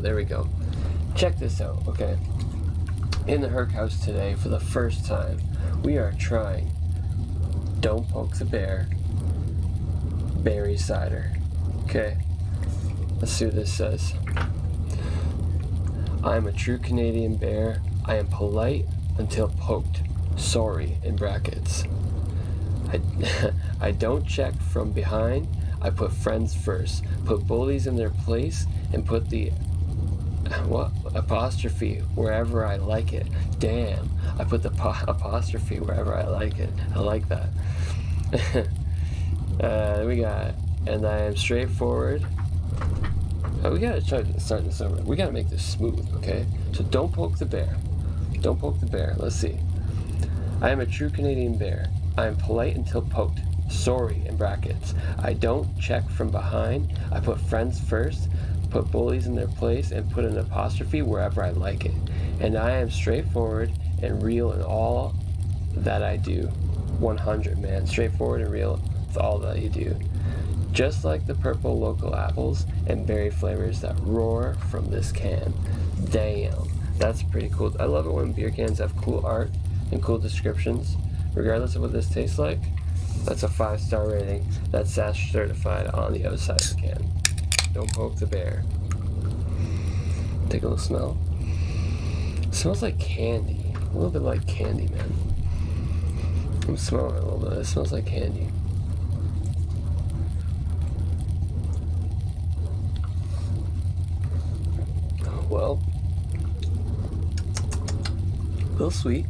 There we go. Check this out, okay? In the Herc house today, for the first time, we are trying Don't Poke the Bear Berry Cider. Okay? Let's see what this says. I am a true Canadian bear. I am polite until poked. Sorry, in brackets. I, I don't check from behind. I put friends first. Put bullies in their place and put the what apostrophe wherever I like it. Damn, I put the apostrophe wherever I like it. I like that. uh, we got, and I am straightforward. Oh, we gotta try to start this over. We gotta make this smooth, okay? So don't poke the bear. Don't poke the bear. Let's see. I am a true Canadian bear. I am polite until poked. Sorry in brackets. I don't check from behind. I put friends first put bullies in their place, and put an apostrophe wherever I like it. And I am straightforward and real in all that I do. 100, man. Straightforward and real with all that you do. Just like the purple local apples and berry flavors that roar from this can. Damn, that's pretty cool. I love it when beer cans have cool art and cool descriptions. Regardless of what this tastes like, that's a five star rating. That's Stash certified on the outside of the can. Don't poke the bear. Take a little smell. It smells like candy. A little bit like candy, man. I'm smelling a little bit. It smells like candy. Well, a little sweet.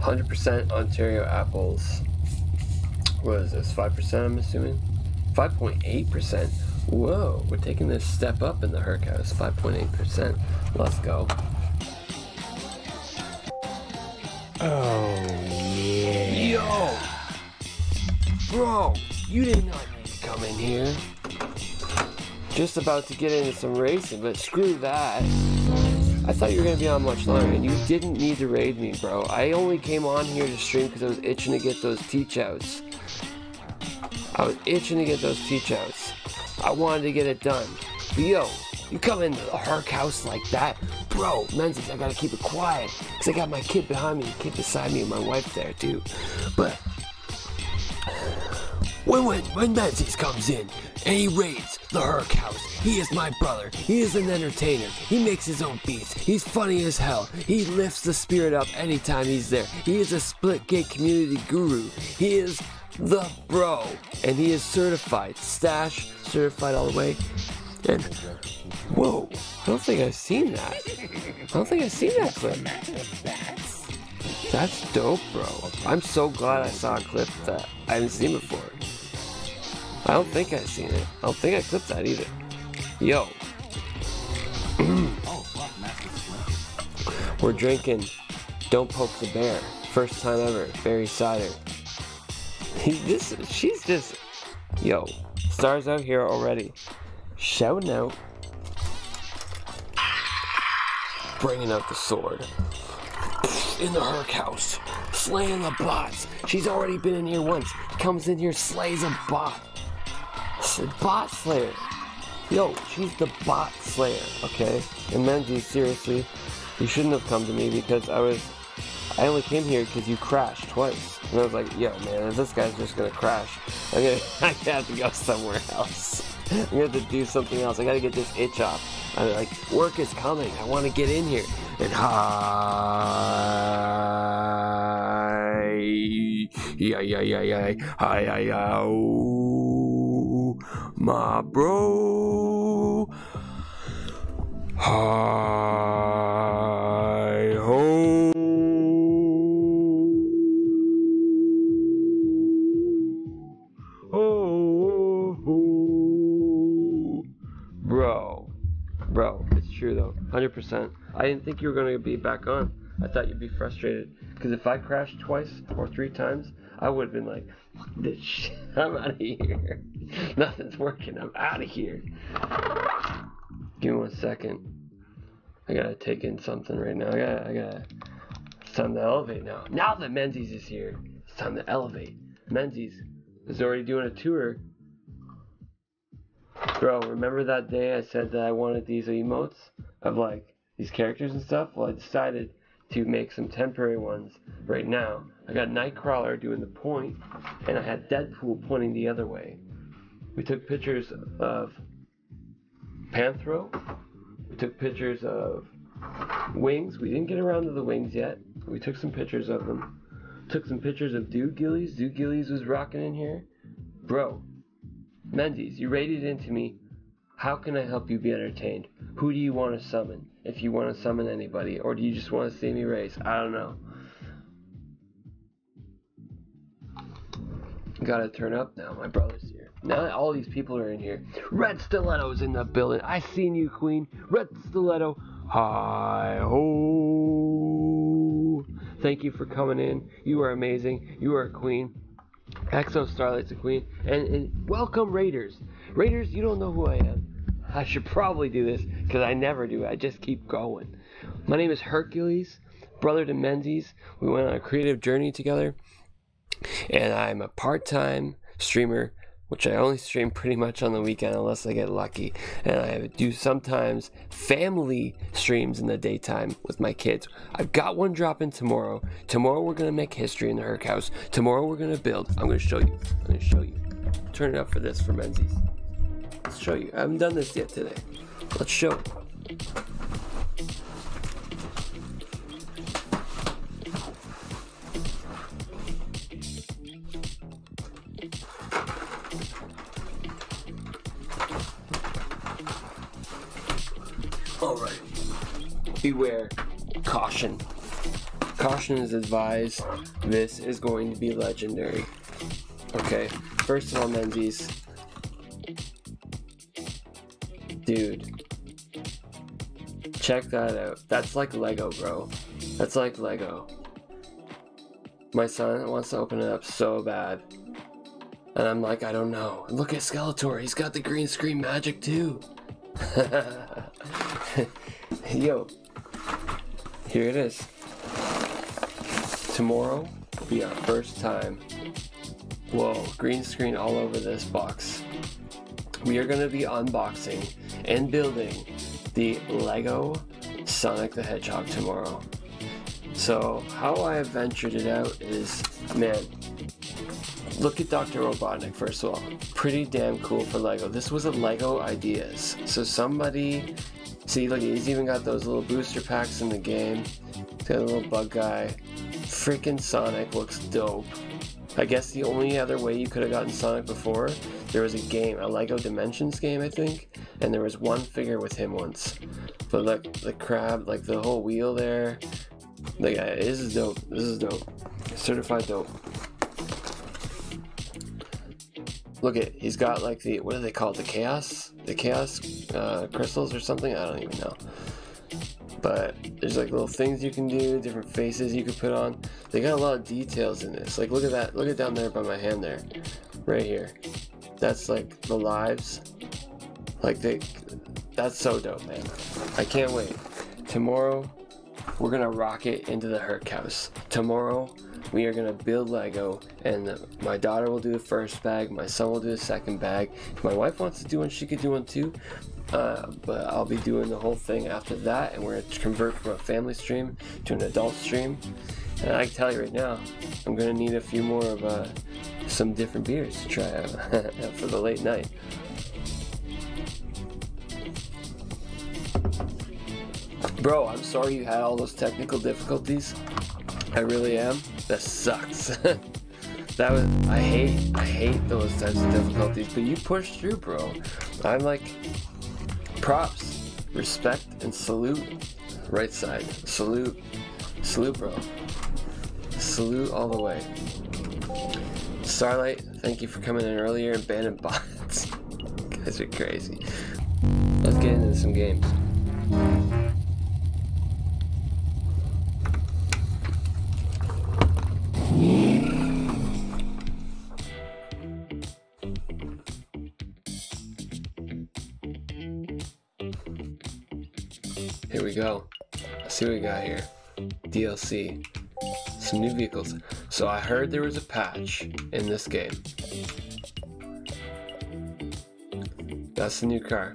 100% Ontario apples. What is this? 5% I'm assuming? 5.8%. Whoa, we're taking this step up in the Herc House. 5.8%. Let's go. Oh, yeah. Yo! Bro, you did not need to come in here. Just about to get into some racing, but screw that. I thought you were gonna be on much longer, and you didn't need to raid me, bro. I only came on here to stream because I was itching to get those teach outs. I was itching to get those teach outs. I wanted to get it done. But yo, you come into the Herc house like that, bro, Menzies, I gotta keep it quiet. Cause I got my kid behind me, the kid beside me, and my wife there too. But when when when Menzies comes in and he raids the Herc house, he is my brother. He is an entertainer. He makes his own beats. He's funny as hell. He lifts the spirit up anytime he's there. He is a Splitgate community guru. He is the bro. And he is certified. Stash certified all the way. And whoa, I don't think I've seen that. I don't think I've seen that clip. That's dope, bro. I'm so glad I saw a clip that I haven't seen before. I don't think I've seen it. I don't think I clipped that either. Yo. We're drinking Don't Poke the Bear. First time ever. Berry cider. He's this she's just yo. Stars out here already. Shouting out. Bringing out the sword. In the Herc house. Slaying the bots. She's already been in here once. Comes in here, slays a bot. Bot Slayer. Yo, she's the bot slayer, okay? And Menzies, seriously, you shouldn't have come to me because I was, I only came here because you crashed twice. And I was like, yo, man, this guy's just gonna crash, I'm gonna, I have to go somewhere else. I'm gonna have to do something else. I gotta get this itch off. I'm like, work is coming. I want to get in here. And hi, yeah, yeah, yeah, yeah, hi, hi, hi, my bro. Hi ho. Oh, oh, bro, bro, it's true though, hundred percent. I didn't think you were gonna be back on. I thought you'd be frustrated because if I crashed twice or three times, I would have been like, "Fuck this shit, I'm out of here. Nothing's working. I'm out of here." Give me one second. I gotta take in something right now. I gotta, I gotta. It's time to elevate now. Now that Menzies is here, it's time to elevate. Menzies is already doing a tour. Bro, remember that day I said that I wanted these emotes of like these characters and stuff? Well, I decided to make some temporary ones right now. I got Nightcrawler doing the point, and I had Deadpool pointing the other way. We took pictures of Panthro. We took pictures of Wings. We didn't get around to the Wings yet. We took some pictures of them. Took some pictures of Dude Gillies. Dude Gillies was rocking in here. Bro, Menzies, you rated into me. How can I help you be entertained? Who do you want to summon? If you want to summon anybody, or do you just want to see me race? I don't know. Gotta turn up now. My brother's here. Now all these people are in here. Red Stiletto's in the building. I seen you, Queen. Red Stiletto. Hi ho. Thank you for coming in. You are amazing. You are a queen. Exo Starlight's a queen. And, and welcome, Raiders. Raiders, you don't know who I am. I should probably do this because I never do. I just keep going. My name is Hercules, brother to Menzies. We went on a creative journey together, and I'm a part time streamer, which I only stream pretty much on the weekend unless I get lucky. And I do sometimes family streams in the daytime with my kids. I've got one dropping tomorrow. Tomorrow we're to make history in the Herc house. Tomorrow we're to build. I'm to show you. I'm to show you. Turn it up for this for Menzies. Let's show you. I haven't done this yet today. Let's show. Beware. Caution. Caution is advised. This is going to be legendary. Okay. First of all, Menzies, Dude. Check that out. That's like Lego, bro. That's like Lego. My son wants to open it up so bad. And I'm like, I don't know. Look at Skeletor. He's got the green screen magic too. Yo. Here it is. Tomorrow will be our first time. Whoa, green screen all over this box. We are going to be unboxing and building the Lego Sonic the Hedgehog tomorrow. So, how I have ventured it out is, man, look at Dr. Robotnik first of all. Pretty damn cool for Lego. This was a Lego Ideas. So somebody, see, look, he's even got those little booster packs in the game. He's got a little bug guy. Freaking Sonic looks dope. I guess the only other way you could have gotten Sonic before, there was a game, a Lego Dimensions game, I think, and there was one figure with him once. But look, the crab, like the whole wheel there, like yeah, this is dope. This is dope. Certified dope. Look at, he's got like the what do they call it? The chaos, the chaos uh, crystals or something. I don't even know. But there's like little things you can do, different faces you can put on. They got a lot of details in this. Like look at that. Look at down there by my hand there, right here. That's like the lives. Like they, that's so dope, man. I can't wait. Tomorrow, we're gonna rock it into the Herc house. Tomorrow, we are gonna build Lego, and my daughter will do the first bag, my son will do the second bag. If my wife wants to do one, she could do one too. Uh, but I'll be doing the whole thing after that, and we're gonna convert from a family stream to an adult stream. And I can tell you right now, I'm gonna need a few more of uh, some different beers to try out for the late night. Bro, I'm sorry you had all those technical difficulties. I really am. That sucks. that was I hate I hate those types of difficulties, but you pushed through, bro. I'm like props, respect, and salute. Right side. Salute. Salute, bro. Salute all the way. Starlight, thank you for coming in earlier banning bots. guys are crazy. Let's get into some games. See what we got here. DLC. Some new vehicles. So I heard there was a patch in this game. That's the new car.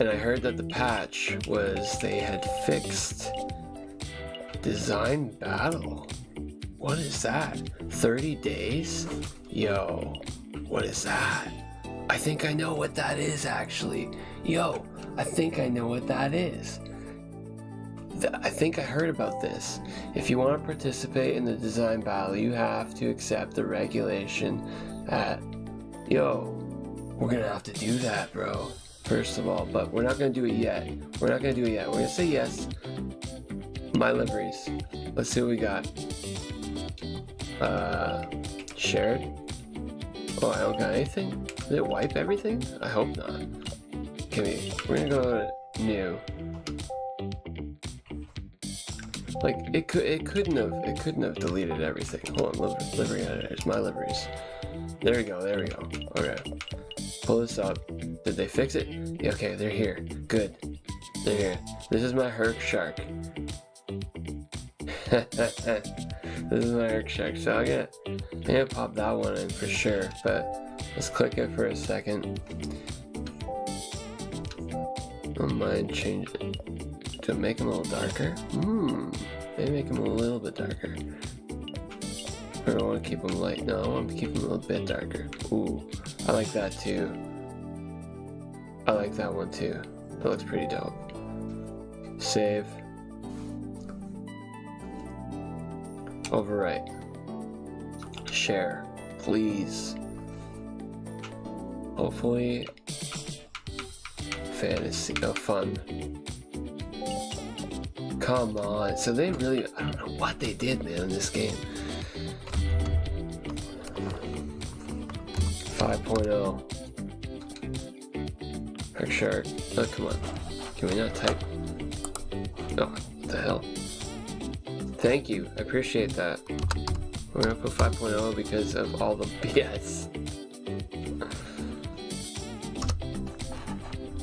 And I heard that the patch was they had fixed design battle. What is that? 30 days? Yo, what is that? I think I know what that is actually. Yo, I think I know what that is. I think I heard about this. If you want to participate in the design battle, you have to accept the regulation at. Yo, we're gonna have to do that, bro. First of all, but we're not gonna do it yet. We're not gonna do it yet. We're gonna say yes. My liveries. Let's see what we got. Uh, shared. Oh, I don't got anything. Did it wipe everything? I hope not. Okay, we're gonna go to new. Like it could, it couldn't have, it couldn't have deleted everything. Hold on, liver, livery editors, my liveries. There we go, there we go. Okay, pull this up. Did they fix it? Yeah, okay, they're here. Good, they're here. This is my Herc Shark. this is my Herc Shark. So I'm gonna, I'm gonna pop that one in for sure. But let's click it for a second. Don't mind change it to make them a little darker. Hmm, maybe make them a little bit darker. I don't want to keep them light. No, I want to keep them a little bit darker. Ooh, I like that too. I like that one too. That looks pretty dope. Save. Overwrite. Share, please. Hopefully, fantasy, no fun. Come on. So they really, I don't know what they did, man, in this game. 5.0. Herc Shark. Oh, come on. Can we not type? Oh, what the hell? Thank you. I appreciate that. We're gonna put 5.0 because of all the BS.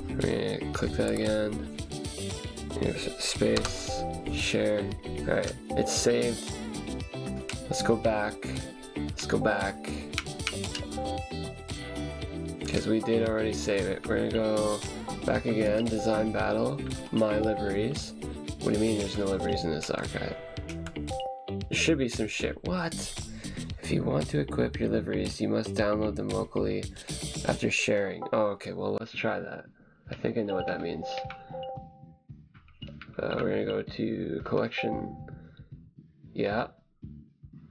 We're gonna click that again. Space, share. Alright, it's saved. Let's go back. Let's go back. Because we did already save it. We're gonna go back again. Design battle. My liveries. What do you mean there's no liveries in this archive? There should be some shit. What? If you want to equip your liveries, you must download them locally after sharing. Oh, okay. Well, let's try that. I think I know what that means. Uh, we're gonna go to collection. Yeah.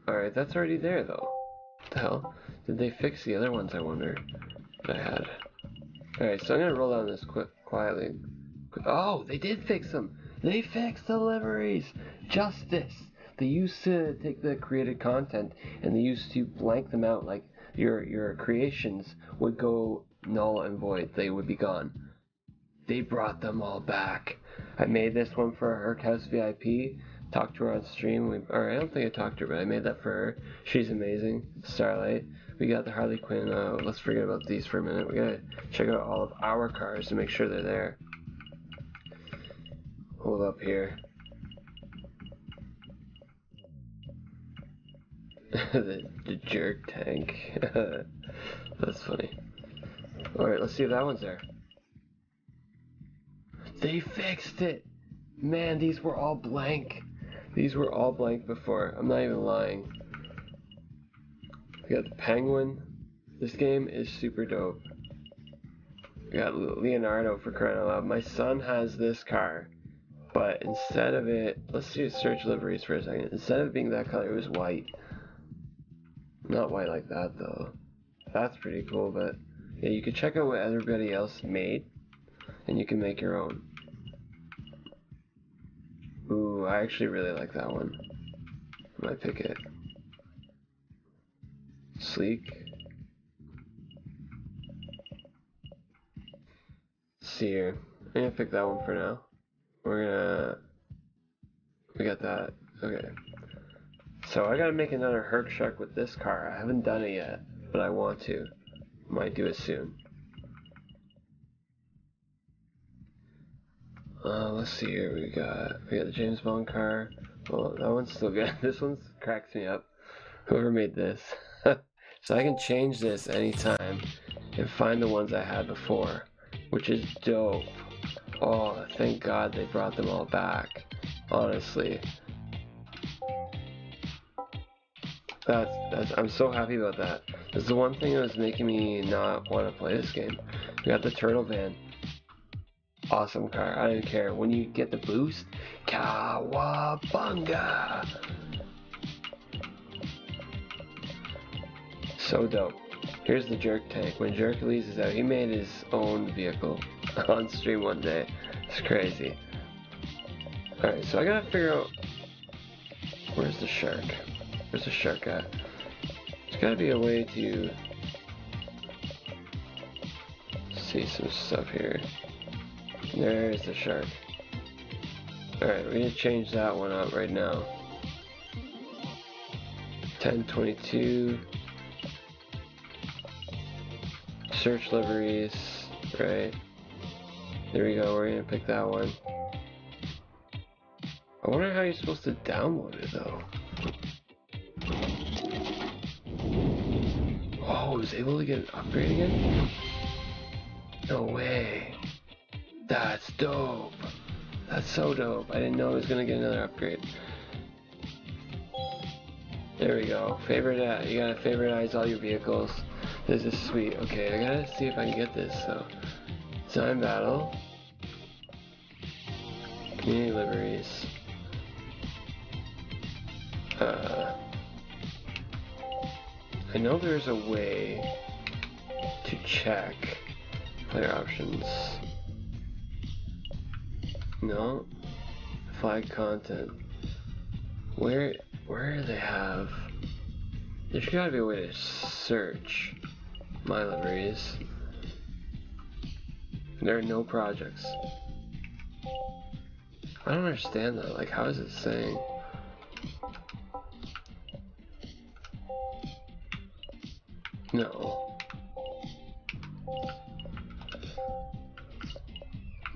Alright, that's already there though. What the hell? Did they fix the other ones, I wonder, that I had? Alright, so I'm gonna roll down this quick, quietly. Oh, they did fix them! They fixed the liveries! Justice! They used to take the created content and they used to blank them out like your your creations would go null and void. They would be gone. They brought them all back. I made this one for Herc House VIP. Talked to her on stream. We, or I don't think I talked to her, but I made that for her. She's amazing. Starlight. We got the Harley Quinn. Uh, let's forget about these for a minute. We gotta check out all of our cars to make sure they're there. Hold up here. the, the jerk tank. That's funny. Alright, let's see if that one's there. They fixed it! Man, these were all blank. These were all blank before. I'm not even lying. We got the penguin. This game is super dope. We got Leonardo for crying out loud. My son has this car, but instead of it, let's do search liveries for a second. Instead of being that color, it was white. Not white like that though. That's pretty cool, but yeah, you can check out what everybody else made, and you can make your own. Ooh, I actually really like that one. I might pick it. Sleek. Let's see here. I'm gonna pick that one for now. We're gonna. We got that. Okay. So I gotta make another Herc Shark with this car. I haven't done it yet, but I want to. Might do it soon. Uh, let's see here. We got we got the James Bond car. Well, that one's still good. This one's cracks me up. Whoever made this. so I can change this anytime and find the ones I had before, which is dope. Oh, thank God they brought them all back. Honestly. That's, that's I'm so happy about that. That's the one thing that was making me not want to play this game. We got the turtle van. Awesome car. I don't care. When you get the boost, Cowabunga! So dope. Here's the jerk tank. When Jerk leaves out, he made his own vehicle on stream one day. It's crazy. Alright, so I gotta figure out where's the shark? Where's the shark at? There's gotta be a way to see some stuff here. There's the shark. Alright, we need to change that one up right now. 1022. Search liveries, right? There we go, we're gonna pick that one. I wonder how you're supposed to download it though. Oh, I was able to get an upgrade again? No way. That's dope. That's so dope. I didn't know I was gonna get another upgrade. There we go. Favorite, uh, you gotta favoritize all your vehicles. This is sweet. Okay, I gotta see if I can get this. So, design battle, community liveries. Uh, I know there's a way to check player options. No. Flag content. Where where do they have there's gotta be a way to search my libraries. There are no projects. I don't understand that. Like how is it saying No.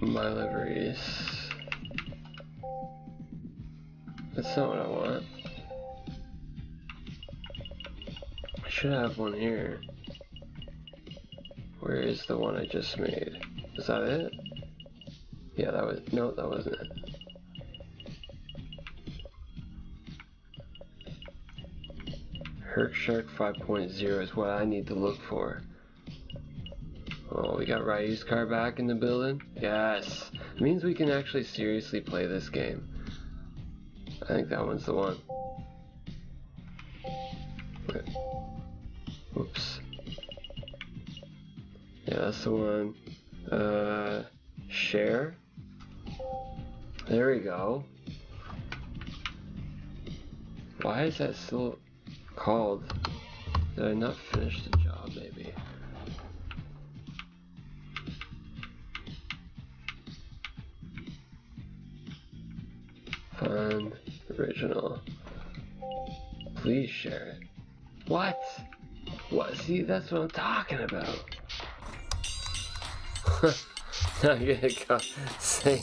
My liveries. Should have one here. Where is the one I just made? Is that it? Yeah, that was, no, that wasn't it. Herc Shark 5.0 is what I need to look for. Oh, we got Ryu's car back in the building? Yes! It means we can actually seriously play this game. I think that one's the one. One. Uh, share. There we go. Why is that still called? Did I not finish the job, maybe? Fun, original. Please share it. What? What? See, that's what I'm talking about. you're gonna go say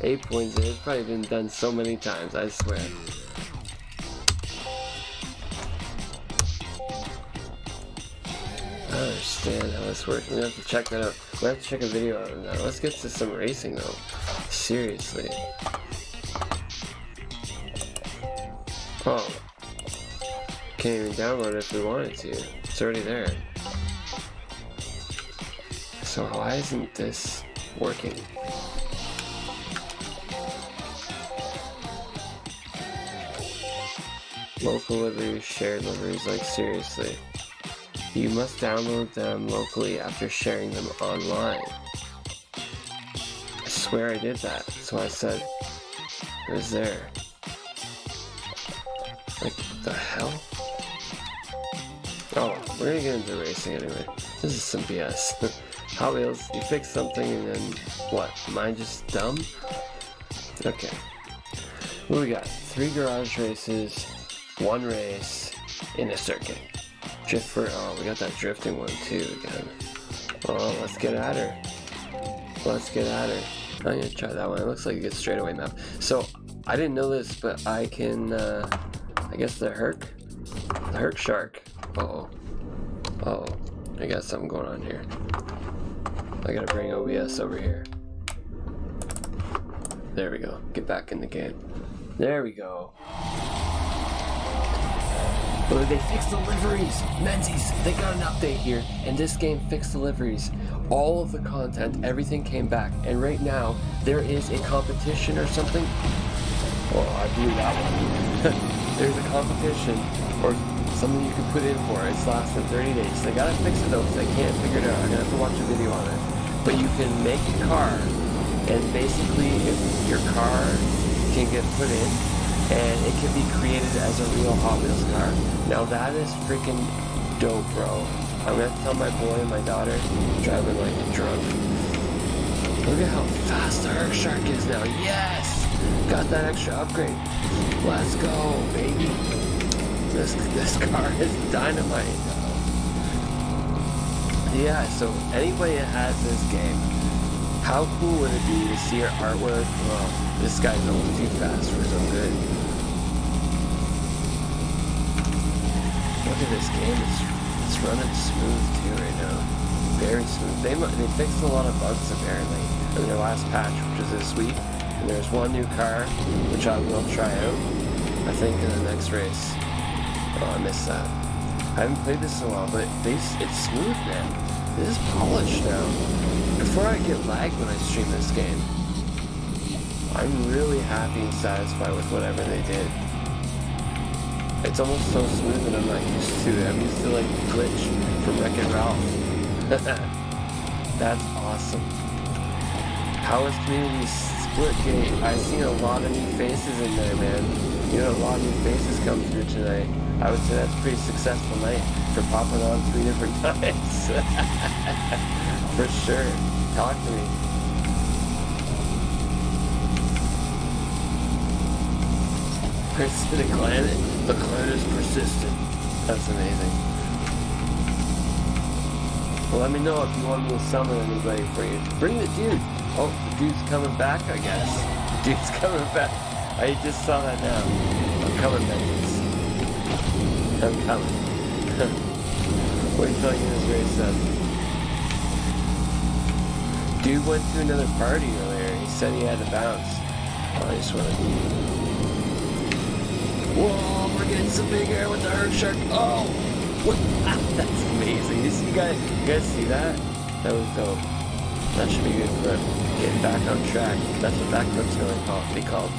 8.0. points. It's probably been done so many times, I swear. I don't understand how this works. We have to check that out. We have to check a video out of that. Let's get to some racing though. Seriously. Oh. Can't even download it if we wanted to. It's already there. So why isn't this working? Local liveries, shared liveries, like seriously. You must download them locally after sharing them online. I swear I did that, so I said it was there. Like, the hell? Oh, we're gonna get into racing anyway. This is some BS. Hot Wheels, you fix something and then what? I just dumb? Okay. What we got? Three garage races, one race in a circuit. Drift for oh, we got that drifting one too again. Oh, let's get at her. Let's get at her. I'm gonna try that one. It looks like it gets straightaway map. So I didn't know this, but I can uh, I guess the Herc, the Herc Shark. Uh oh. Uh oh. I got something going on here. I gotta bring OBS over here. There we go. Get back in the game. There we go. But they fixed deliveries. Menzies, they got an update here, and this game fixed deliveries. All of the content, everything came back, and right now there is a competition or something. Oh, I blew that one. There's a competition or something you can put in for it. It's lasted 30 days. They gotta fix it though, because I can't figure it out. I'm gonna have to watch a video on it. But you can make a car, and basically, your car can get put in, and it can be created as a real Hot Wheels car. Now that is freaking dope, bro. I'm gonna tell my boy and my daughter driving like a drunk. Look at how fast Herc Shark is now. Yes! Got that extra upgrade. Let's go, baby. This this car is dynamite. Yeah, so anybody that has this game, how cool would it be to see your artwork? Well, this guy's almost too fast for own good. Look at this game, it's, it's running smooth too right now. Very smooth. They, they fixed a lot of bugs apparently in their last patch, which is this week. And there's one new car, which I will try out, I think in the next race. Oh, I missed that. I haven't played this in a while, but it's smooth, man. This is polished now. Before I get lag when I stream this game, I'm really happy and satisfied with whatever they did. It's almost so smooth that I'm not used to it. I'm used to like glitch from Wreck-It Ralph. That's awesome. How is community Splitgate? I've seen a lot of new faces in there, man. You know, a lot of new faces come through tonight. I would say that's a pretty successful night for popping on three different times. for sure. Talk to me. Persistent climate. The clan is persistent. That's amazing. Well, let me know if you want me to summon anybody for you. Bring the dude. Oh, the dude's coming back, I guess. The dude's coming back. I just saw that now. I'm coming, Memphis. I'm coming. Wait until I get this race. Dude went to another party earlier. He said he had to bounce. Oh, I just want to... Whoa, we're getting some big air with the Herc Shark. Oh, what? That's amazing. You, you, guys, you guys see that? That was dope. That should be good for getting back on track. That's what backflip's going to be called.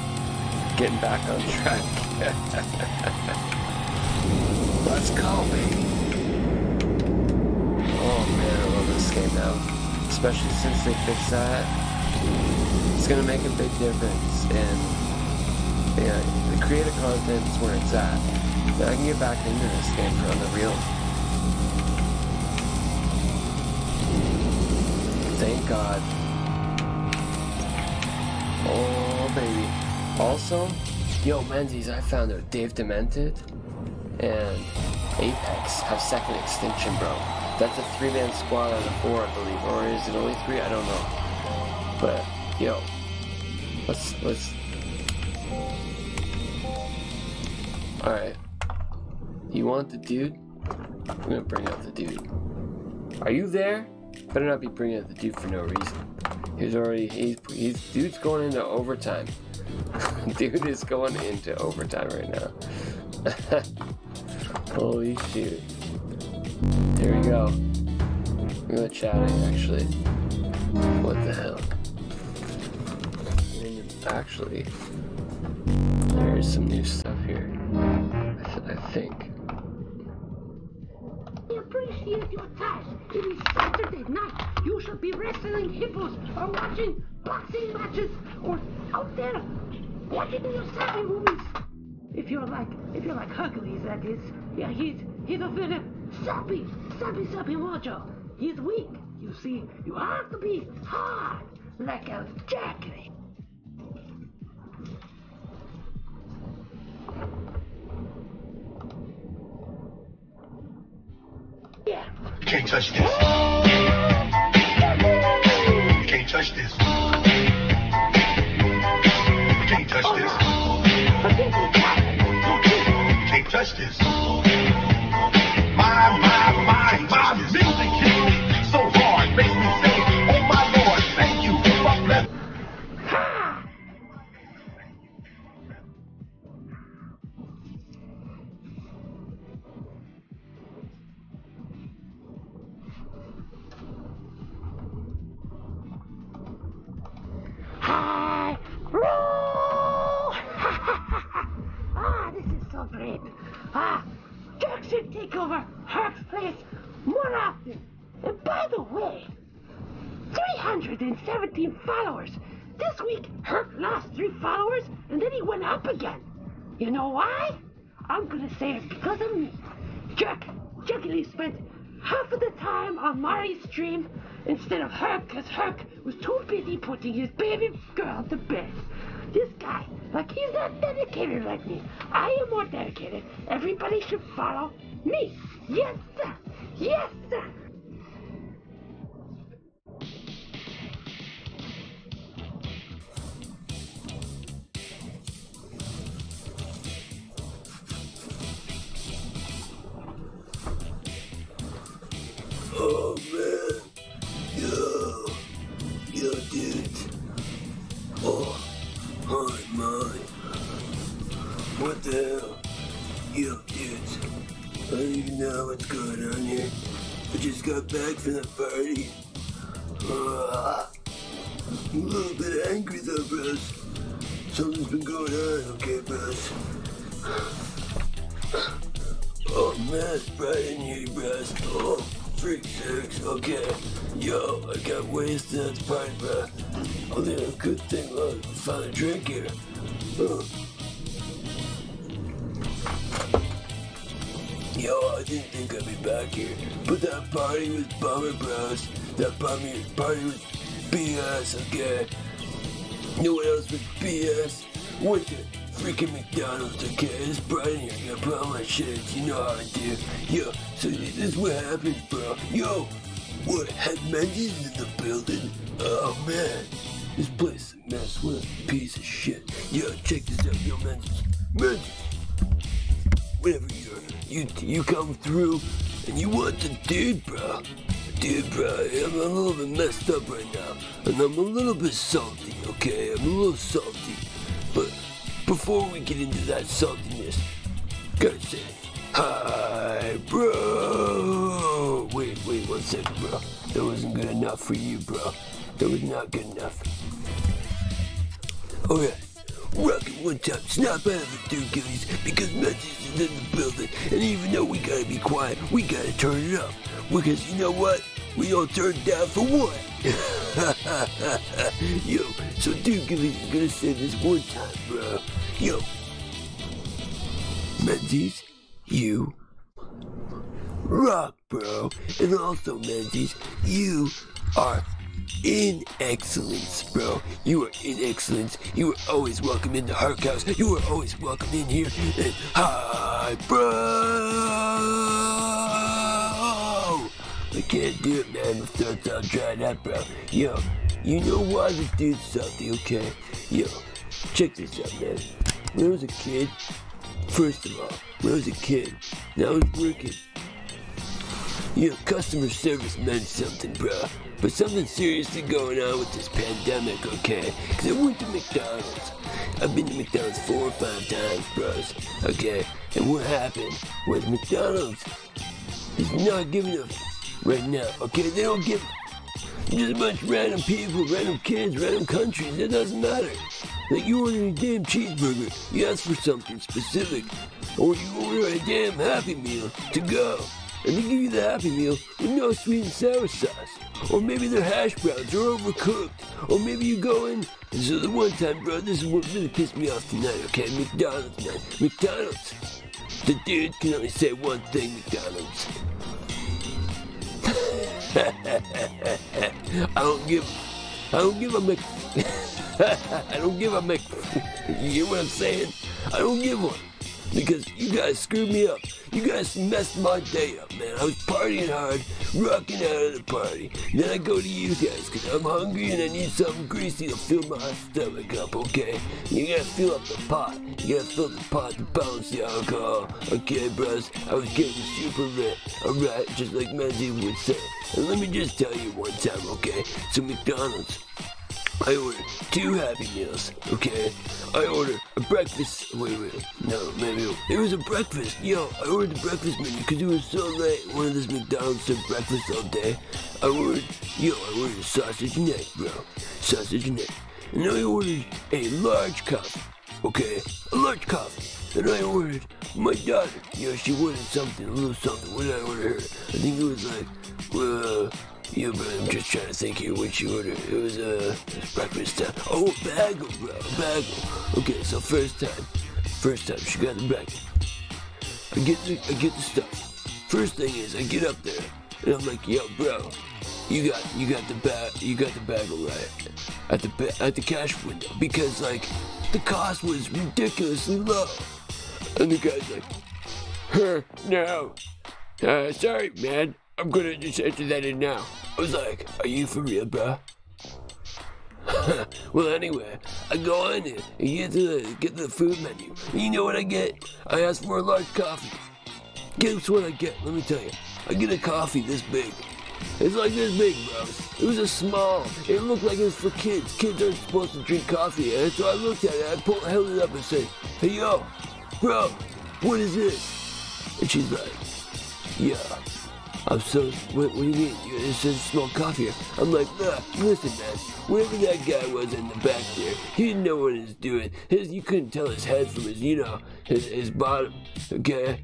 Getting back on track. Let's go, baby. Oh man, I love this game now. Especially since they fixed that. It's gonna make a big difference and yeah, the creative content is where it's at. Now I can get back into this game on the real. Thank God. Oh baby. Also, yo Menzies, I found out Dave Demented and Apex have second extinction, bro. That's a three-man squad out of four, I believe, or is it only three? I don't know. But yo, let's let's. All right. You want the dude? I'm gonna bring out the dude. Are you there? Better not be bringing out the dude for no reason. He's already he's he's dude's going into overtime. dude is going into overtime right now. Holy shoot. There we go. I'm gonna chat it actually. What the hell? Actually, there's some new stuff here. I, th I think. We appreciate your task. It is Saturday night. You should be wrestling hippos or watching boxing matches or out there watching your sappy movies. If you're like, if you're like Hercules, that is. Yeah, he's, he's a very sappy, sappy, sappy macho. He's weak. You see, you have to be hard, like a jacket. Yeah. You can't touch this. You can't touch this. You can't touch this. Oh, you can't touch this. Because of me. Jack, Jackie Lee spent half of the time on Marty's stream instead of Herc, because Herc was too busy putting his baby girl to bed. This guy, like he's not dedicated like me. I am more dedicated. Everybody should follow me. Yes, sir. Yes, sir. Bummer, bros. That party, party was BS, okay? You know what else was BS? Went to freaking McDonald's, okay? It's bright in here. I put on my shades. You know how I do. Yo, so this is what happened, bro. Yo, what? Had Menzies in the building? Oh, man. This place is a mess. What a piece of shit. Yo, check this out. Yo, Menzies. Menzies. Whenever you're, you, you come through and you want the dude, bro. Dude, bro, I'm a little bit messed up right now. And I'm a little bit salty, okay? I'm a little salty. But before we get into that saltiness, gotta say, hi, bro. Wait, wait, one second, bro. That wasn't good enough for you, bro. That was not good enough. Alright. Rocket one time, snap out of it dude gillies because Menzies is in the building. And even though we gotta be quiet, we gotta turn it up. Because you know what? We all turned down for what? Yo, so dude gillies is gonna say this one time, bro. Yo. Menzies, you rock, bro. And also, Menzies, you are in excellence, bro. You are in excellence. You are always welcome in the Herc House. You are always welcome in here. And hi, bro. I can't do it, man. My throat's all dried up, bro. Yo, you know why the dude's salty, okay? Yo, check this out, man. When I was a kid, first of all, when I was a kid, and I was working you know, customer service meant something, bruh. But something seriously going on with this pandemic, okay? Because I went to McDonald's. I've been to McDonald's four or five times, bros. Okay? And what happened was McDonald's is not giving up right now, okay? They don't give just a bunch of random people, random kids, random countries. It doesn't matter. Like you order a damn cheeseburger, you ask for something specific, or you order a damn Happy Meal to go and they give you the Happy Meal with no sweet and sour sauce. Or maybe their hash browns are overcooked. Or maybe you go in, and so the one time, bro, this is what really pissed me off tonight, okay? McDonald's, man. McDonald's. The dude can only say one thing, McDonald's. I don't give, I don't give a Mc, I don't give a Mc, you hear what I'm saying? I don't give one. Because you guys screwed me up. You guys messed my day up, man. I was partying hard, rocking out of the party. Then I go to you guys because I'm hungry and I need something greasy to fill my stomach up, okay? You gotta fill up the pot. You gotta fill the pot to balance the alcohol. Okay, bros? I was getting super lit. Alright, just like Menzi would say. And let me just tell you one time, okay? So McDonald's. I ordered two Happy Meals, okay? I ordered a breakfast. Wait, wait. No, maybe it was a breakfast. Yo, I ordered the breakfast menu because it was so late. One of those McDonald's served breakfast all day. I ordered, yo, I ordered a sausage and egg, bro. Sausage and egg. And I ordered a large coffee, okay? A large coffee. And I ordered my daughter. Yo, she wanted something, a little something. What did I order her? I think it was like, uh, yeah, but I'm just trying to think here what you ordered. It was, uh, breakfast time. Oh, bagel, bro, bagel. Okay, so first time, first time, she got the bagel. I get the, I get the stuff. First thing is, I get up there, and I'm like, yo, bro, you got, you got the bag, you got the bagel right at the, at the cash window because like, the cost was ridiculously low. And the guy's like, huh, no. Uh, sorry, man. I'm gonna just enter that in now. I was like, are you for real, bro? well, anyway, I go in there and get to the, get to the food menu. And you know what I get? I ask for a large coffee. Guess what I get? Let me tell you. I get a coffee this big. It's like this big, bros. It was a small. It looked like it was for kids. Kids aren't supposed to drink coffee. And so I looked at it. I pulled, held it up and said, "Hey, yo, bro, what is this?" And she's like, "Yeah, I'm so. What, do you mean? You- says small coffee here." I'm like, nah, listen, man. Whatever that guy was in the back there, he didn't know what he was doing. His, you couldn't tell his head from his, you know, his, his bottom. Okay,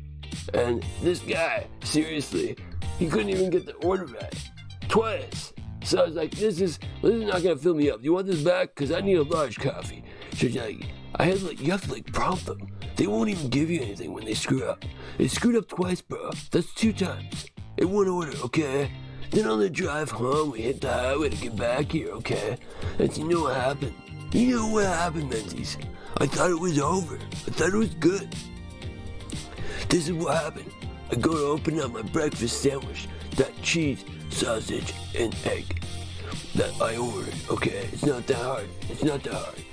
and this guy, seriously, he couldn't even get the order right twice. So I was like, this is this is not gonna fill me up. You want this back? Cause I need a large coffee. So she's like, I had like you have to like prompt them. They won't even give you anything when they screw up. They screwed up twice, bro. That's two times. In one order, okay? Then on the drive home, we hit the highway to get back here, okay? And you know what happened? You know what happened, Menzies? I thought it was over. I thought it was good. This is what happened. I go to open up my breakfast sandwich, that cheese, sausage, and egg that I ordered. Okay, it's not that hard. It's not that hard.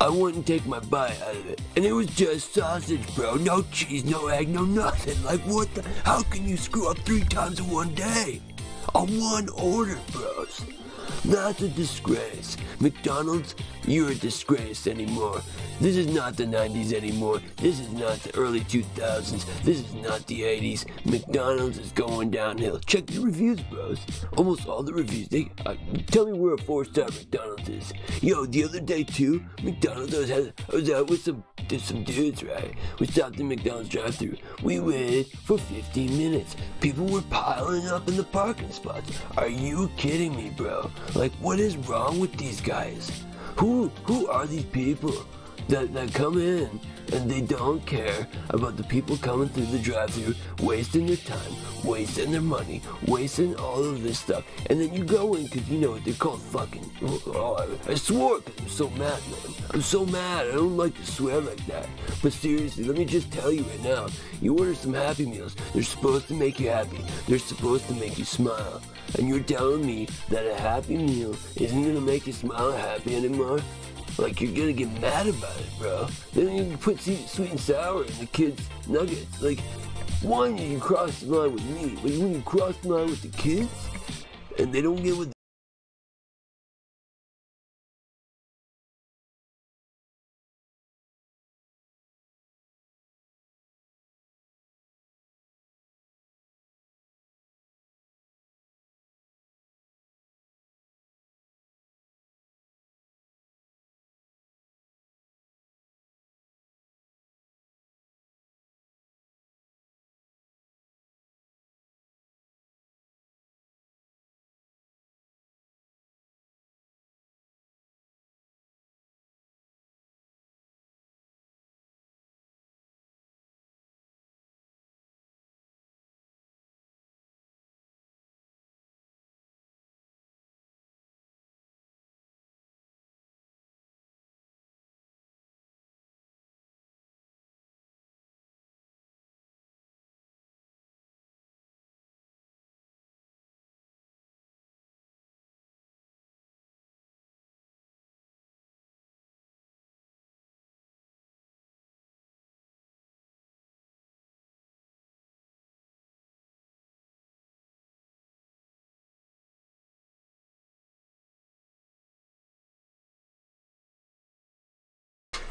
I wouldn't take my bite out of it, and it was just sausage, bro. No cheese, no egg, no nothing. Like what the? How can you screw up three times in one day? On one order, bros. That's a disgrace. McDonald's, you're a disgrace anymore. This is not the 90s anymore. This is not the early 2000s. This is not the 80s. McDonald's is going downhill. Check the reviews, bros. Almost all the reviews. They uh, tell me where a four-star McDonald's is. Yo, the other day too, McDonald's. I was, had, I was out with some some dudes, right? We stopped in McDonald's drive-through. We waited for 15 minutes. People were piling up in the parking spots. Are you kidding me, bro? Like, what is wrong with these guys? Who who are these people that, that come in and they don't care about the people coming through the drive-thru, wasting their time, wasting their money, wasting all of this stuff, and then you go in because you know what they're called fucking. Oh, I, swore because I'm so mad, man. I'm so mad. I don't like to swear like that. But seriously, let me just tell you right now. You order some Happy Meals. They're supposed to make you happy. They're supposed to make you smile. And you're telling me that a Happy Meal isn't gonna make you smile happy anymore? Like you're gonna get mad about it, bro. Then you put sweet, and sour in the kids' nuggets. Like, one, you cross the line with me, but when you cross the line with the kids, and they don't get what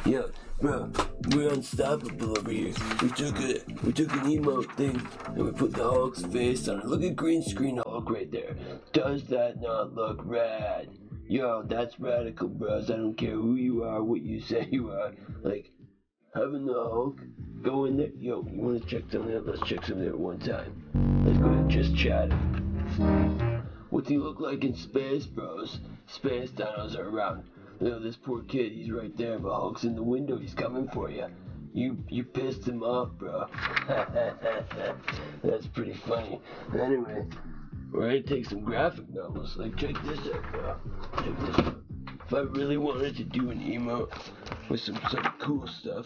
Yeah, bro, we're unstoppable over here. We took a we took an emote thing and we put the Hulk's face on it. Look at green screen Hulk right there. Does that not look rad? Yo, that's radical, bros. I don't care who you are, what you say you are. Like, having the Hulk go in there. Yo, you want to check something out? Let's check something out one time. Let's go and just chat. What's he look like in space, bros? Space dinos are around. Know, this poor kid, he's right there, but Hulk's in the window. He's coming for you. You you pissed him off, bro. That's pretty funny. Anyway, we're gonna take some graphic novels. Like, check this out, bro. Check this out. If I really wanted to do an emote with some some cool stuff,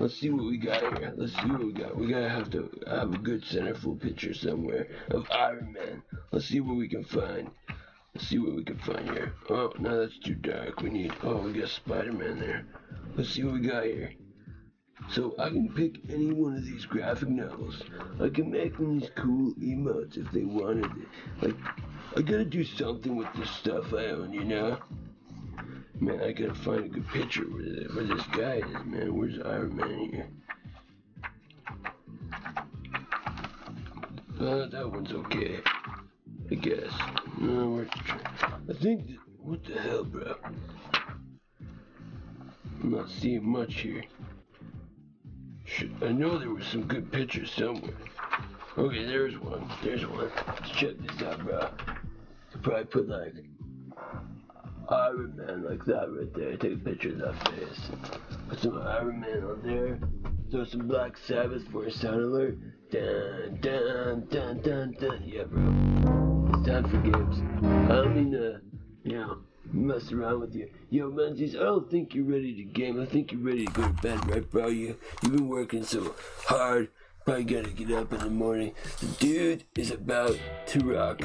let's see what we got here. Let's see what we got. We gotta have to have a good centerfold picture somewhere of Iron Man. Let's see what we can find. Let's see what we can find here. Oh, no, that's too dark. We need. Oh, we got Spider-Man there. Let's see what we got here. So I can pick any one of these graphic novels. I can make them these cool emotes if they wanted it. Like, I gotta do something with this stuff I own, you know? Man, I gotta find a good picture where, where this guy is, man. Where's Iron Man here? Uh, that one's okay. I guess. No, I think, that, what the hell, bro? I'm not seeing much here. Shit, I know there was some good pictures somewhere. Okay, there's one. There's one. Let's check this out, bro. Could probably put like Iron Man like that right there. Take a picture of that face. Put some Iron Man on there. Throw some Black Sabbath for a sound alert. Dun dun dun dun dun. Yeah, bro. It's time for games. I don't mean to, you know, mess around with you. Yo, Menzies, I don't think you're ready to game. I think you're ready to go to bed, right, bro? You, you've been working so hard. Probably gotta get up in the morning. The dude is about to rock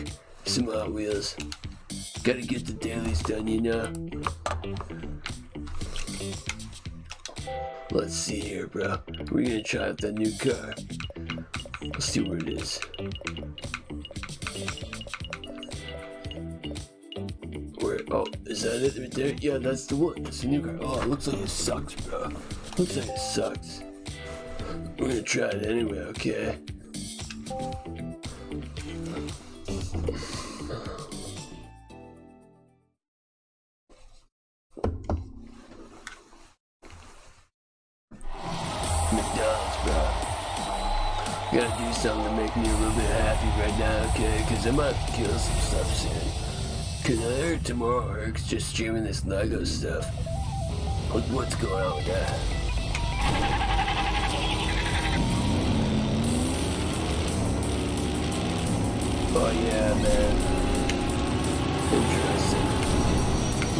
some Hot Wheels. Gotta get the dailies done, you know? Let's see here, bro. We're gonna try out that new car. Let's see where it is. Oh, is that it right there? Yeah, that's the one. That's the new car. Oh, it looks like it sucks, bro. Looks like it sucks. We're gonna try it anyway, okay? McDonald's, bro. Gotta do something to make me a little bit happy right now, okay? Cause I might have to kill some stuff soon. Cause I heard tomorrow Eric's just streaming this Lego stuff. What, what's going on with that? Oh yeah, man. Interesting.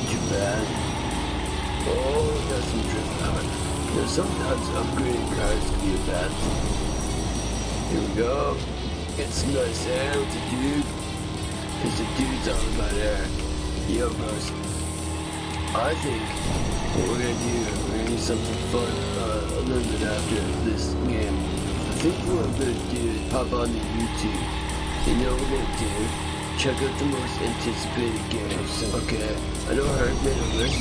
Japan. Oh, got some drift power. You know, sometimes upgrading cars can be a bad thing. Here we go. Get some nice air with the dude. Cause the dude's all about air. Yo, bros. I think what we're gonna do, we're gonna do something fun uh, a little bit after this game. I think what I'm gonna do is pop on to YouTube. You know what we're gonna do? Check out the most anticipated games. Okay, I know Herc made a list.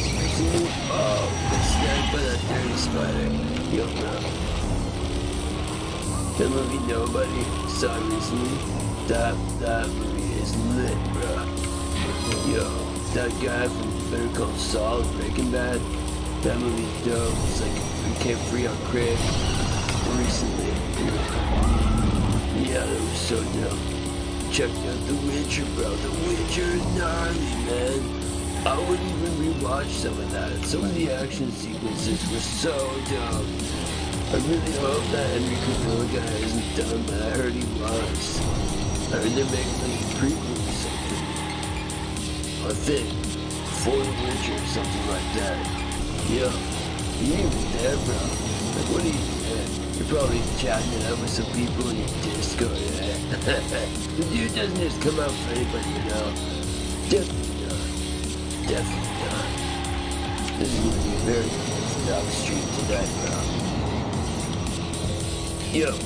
Oh, it's snagged by that dirty spider. Yo, bro. The movie Nobody saw recently. That that is lit, bro. Yo, that guy from Better Call Saul, Breaking Bad. That movie's dope. It's like it came free on Crave recently. Yeah, that was so dope. Check out The Witcher, bro. The Witcher is gnarly, man. I wouldn't even rewatch some of that. Some of the action sequences were so dope. I really hope that Henry Cavill guy isn't done, but I heard he was. I heard they're making something. I think. For The Witcher or something like that. Yo, you even there, bro. Like, what are you doing? You're probably chatting it up with some people in your Discord, eh? the dude doesn't just come out for anybody, you know? Definitely not. Definitely not. This is gonna be a very unorthodox stream tonight, bro. Yo,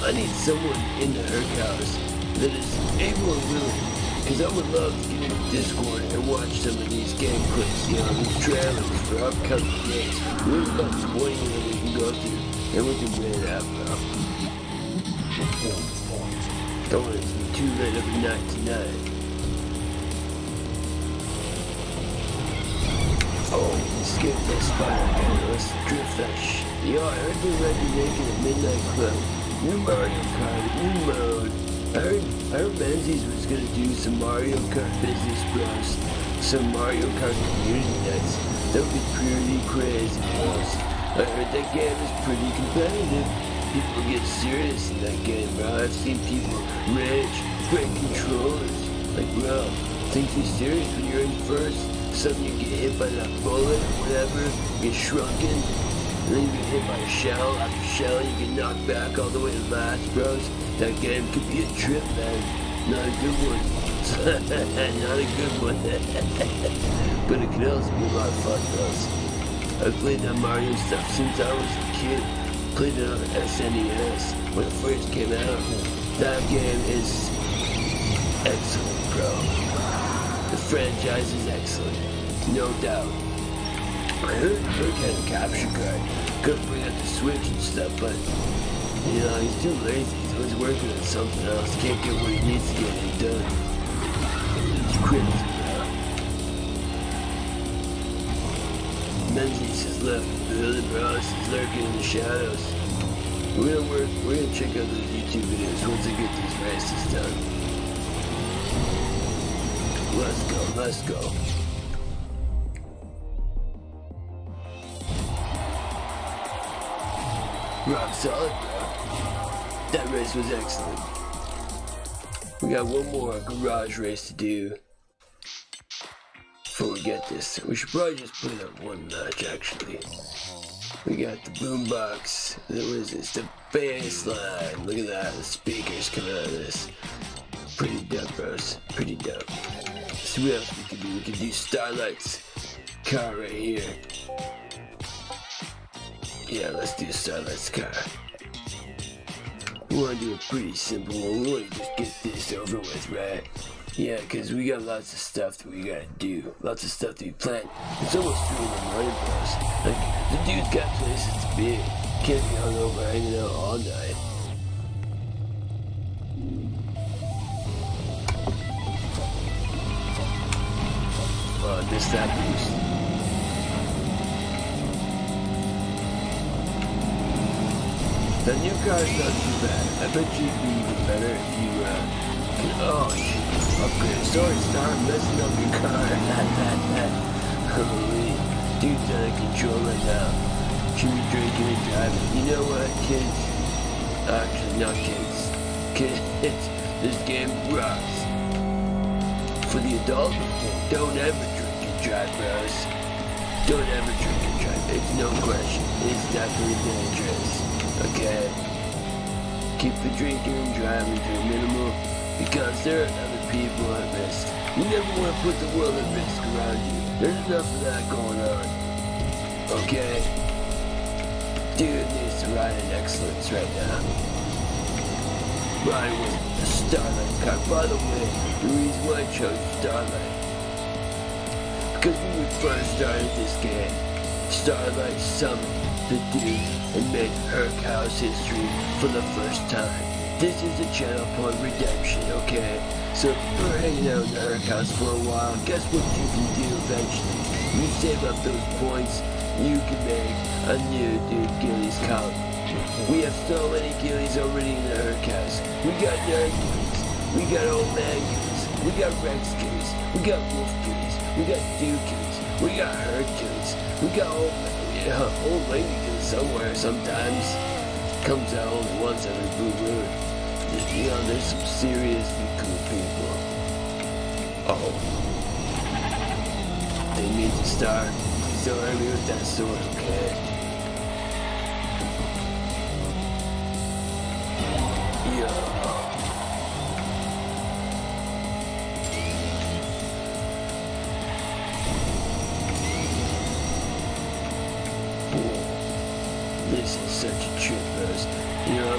I need someone in the Herc house that is able and willing Because I would love to get into Discord and watch some of these game clips, you know, these trailers for upcoming games. There's about 20 of them we can go through, and we can rent it out, bro. Don't want it to be too late a night tonight. Oh, skip that spider guy. Let's drift that shit. Yo, I heard they might be making a Midnight Club. New Mario Kart, new mode. I heard, I heard Menzies was gonna do some Mario Kart Business Bros. Some Mario Kart community nights. That would be pretty crazy, bros. I heard that game is pretty competitive. People get serious in that game, bro. I've seen people rage, break controllers. Like, bro, think you're serious when you're in first? Suddenly you get hit by that bullet or whatever, get shrunken, then you get hit by a shell. After shell, you get knocked back all the way to last, bros. That game could be a trip, man. Not a good one. Not a good one. but it could also be a lot of fun, bros. I've played that Mario stuff since I was a kid. Played it on the SNES when it first came out. That game is excellent, bro. The franchise is excellent, no doubt. I heard a capture card. Couldn't bring out the Switch and stuff, but you know, he's too lazy. He's always working on something else. Can't get what he needs to get it done. It's crazy, bro. Menzies has left the building, bro. He's lurking in the shadows. We're gonna work. We're gonna check out those YouTube videos once I get these races done. Let's go, let's go. Rock solid, bro. That race was excellent. We got one more garage race to do before we get this. We should probably just put it on one match, actually. We got the boombox. What is this? The baseline. Look at that. The speakers coming out of this. Pretty dope, bros. Pretty dope. See what else we can do. We can do Starlight's car right here. Yeah, let's do Starlight's car. We want to do a pretty simple one. We want to just get this over with, right? Yeah, because we got lots of stuff that we gotta do. Lots of stuff that we plan. It's almost 3 in the morning for us. Like, the dude's got places to be. Can't be hungover hanging out all night. I missed that boost. The new car's not too bad. I bet you'd be even better if you, uh, can, oh shit, upgrade. Sorry, Star, I'm messing up your car. Holy, dude's out of control right now. Should be drinking and driving. You know what, kids? Actually, not kids. Kids, this game rocks. For the adult, don't ever drink and drive, bros. Don't ever drink and drive. It's no question. It's definitely dangerous. Okay? Keep the drinking and driving to a minimal because there are other people at risk. You never want to put the world at risk around you. There's enough of that going on. Okay? Dude needs to ride in excellence right now. Ride with the Starlight car. By the way, the reason why I chose Starlight because we first started this game, Starlight summoned the dude and made Herc House history for the first time. This is a channel point redemption, okay? So you're hanging out in the Herc House for a while, guess what you can do eventually? You save up those points, you can make a new Dude Gillies column. We have so many Gillies already in the Herc House. We got Nerd Gillies, we got Old Man Gillies, we got Rex Gillies, we got Wolf Gillies, we got Duke we got Gillies, we got Old yeah, Old Lady somewhere sometimes. Comes out only once every blue moon. You know, there's some seriously cool people. Oh. They need to start. Please don't hurt me with that sword, okay? Yeah.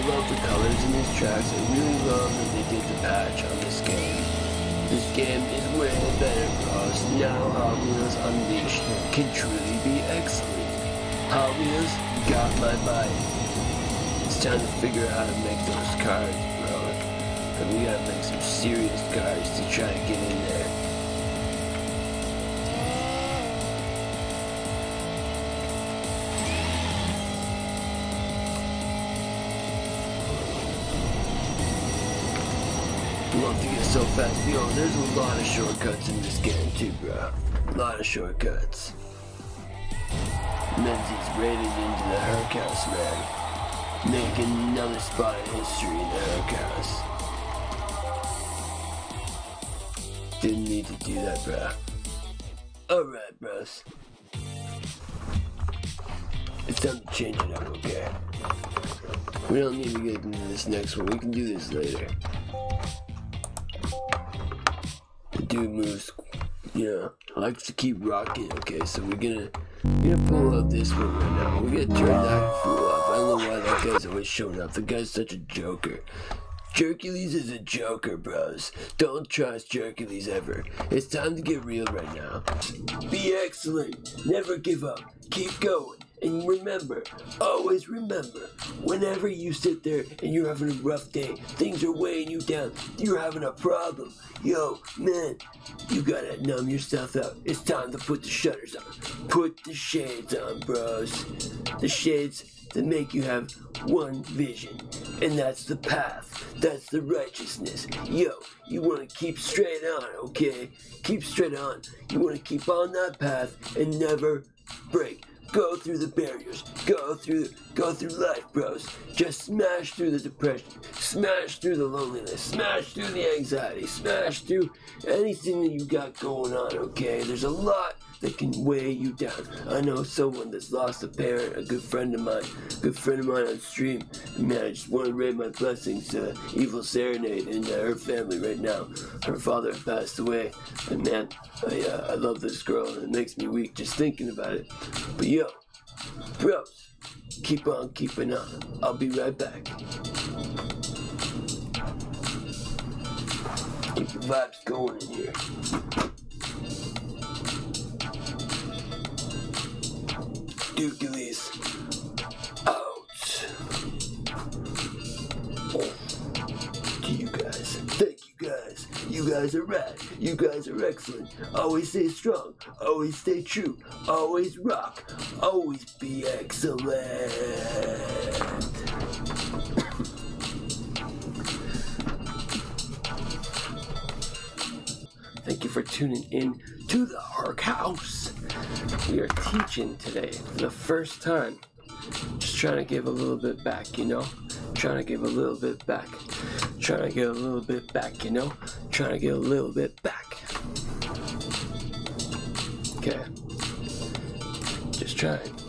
Love the colors in these tracks. I really love that they did the patch on this game. This game is way better, bros. Now Hot Wheels Unleashed can truly be excellent. Hot Wheels got my body. It's time to figure out how to make those cars, bro. And we gotta make some serious cars to try to get in there. To get so fast. Yo, there's a lot of shortcuts in this game too, bro. A lot of shortcuts. Menzies raided into the Herc House, man. Making another spot in history in the Herc House. Didn't need to do that, bro. Alright, bros. It's time to change it up, okay? We don't need to get into this next one. We can do this later. Dude moves, you know, likes to keep rocking. Okay, so we're gonna we're gonna pull out this one right now. We're gonna turn that fool off. I don't know why that guy's always showing up. The guy's such a joker. Jerkules is a joker, bros. Don't trust Jerkules ever. It's time to get real right now. Be excellent. Never give up. Keep going. And remember, always remember, whenever you sit there and you're having a rough day, things are weighing you down, you're having a problem, yo, man, you gotta numb yourself out. It's time to put the shutters on. Put the shades on, bros. The shades that make you have one vision, and that's the path. That's the righteousness. Yo, you want to keep straight on, okay? Keep straight on. You want to keep on that path and never break. Go through the barriers. Go through go through life, bros. Just smash through the depression. Smash through the loneliness. Smash through the anxiety. Smash through anything that you got going on, okay? There's a lot that can weigh you down. I know someone that's lost a parent, a good friend of mine, a good friend of mine on stream. Man, I just want to raise my blessings to Evil Serenade and uh, her family right now. Her father passed away, and man, I, uh, I love this girl, and it makes me weak just thinking about it. But yo, bros, keep on keeping on. I'll be right back. Keep the vibes going in here. Hercules out. To you guys, thank you guys. You guys are rad. You guys are excellent. Always stay strong. Always stay true. Always rock. Always be excellent. Thank you for tuning in to the Herc House. We are teaching today for the first time. Just trying to give a little bit back, you know? Trying to give a little bit back. Trying to get a little bit back, you know? Trying to get a little bit back. Okay. Just trying.